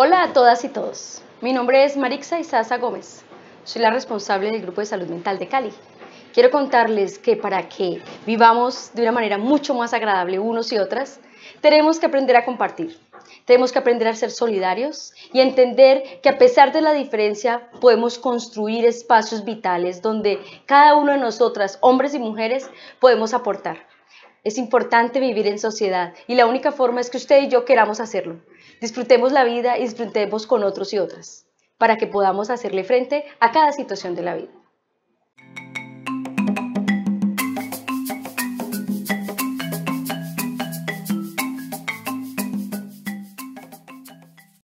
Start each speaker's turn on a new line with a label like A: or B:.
A: Hola a todas y todos. Mi nombre es Marixa Isaza Gómez. Soy la responsable del Grupo de Salud Mental de Cali. Quiero contarles que para que vivamos de una manera mucho más agradable unos y otras, tenemos que aprender a compartir. Tenemos que aprender a ser solidarios y entender que a pesar de la diferencia podemos construir espacios vitales donde cada uno de nosotras, hombres y mujeres, podemos aportar. Es importante vivir en sociedad y la única forma es que usted y yo queramos hacerlo. Disfrutemos la vida y disfrutemos con otros y otras para que podamos hacerle frente a cada situación de la vida.